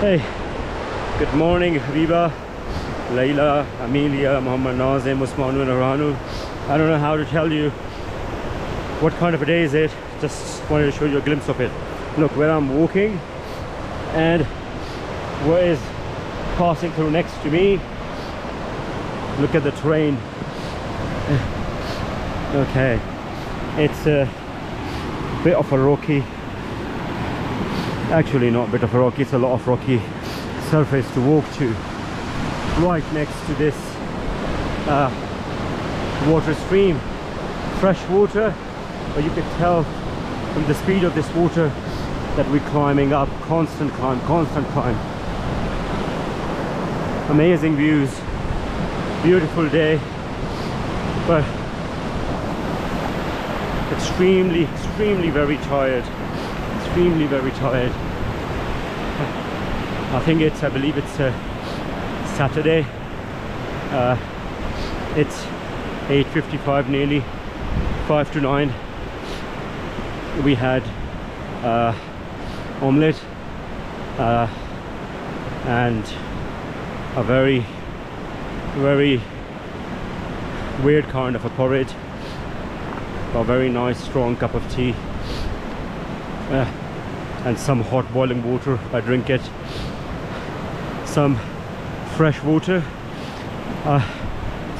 Hey, good morning Habiba, Layla, Amelia, Muhammad Nazim, Usman and Aranu. I don't know how to tell you what kind of a day is it. Just wanted to show you a glimpse of it. Look where I'm walking and what is passing through next to me. Look at the train. Okay, it's a bit of a rocky actually not a bit of a rocky it's a lot of rocky surface to walk to. Right next to this uh, water stream fresh water but you could tell from the speed of this water that we're climbing up constant climb constant climb. Amazing views beautiful day but extremely extremely very tired extremely very tired. I think it's I believe it's a Saturday. Uh, it's 8.55 nearly 5 to 9 we had uh, omelette uh, and a very very weird kind of a porridge. A very nice strong cup of tea. Uh, and some hot boiling water I drink it. Some fresh water uh,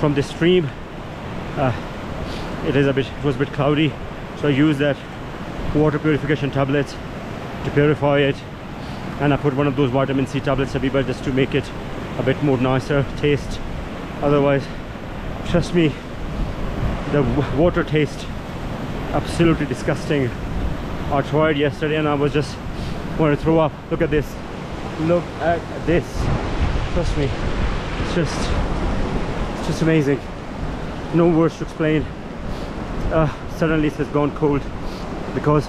from the stream. Uh, it is a bit it was a bit cloudy so I use that water purification tablets to purify it. And I put one of those vitamin C tablets everywhere just to make it a bit more nicer taste. Otherwise trust me the water taste absolutely disgusting I tried yesterday and I was just going to throw up. Look at this. Look at this. Trust me. It's just it's just amazing. No words to explain. Uh, suddenly it has gone cold because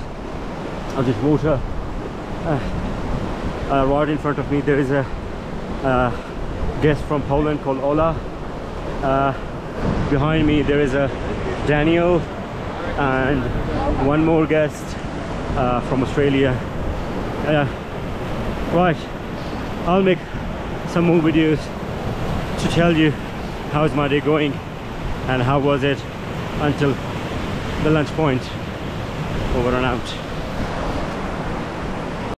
of this water. Uh, uh, right in front of me there is a guest from Poland called Ola. Uh, behind me there is a Daniel and one more guest uh, from Australia. Right. I'll make some more videos to tell you how's my day going and how was it until the lunch point over and out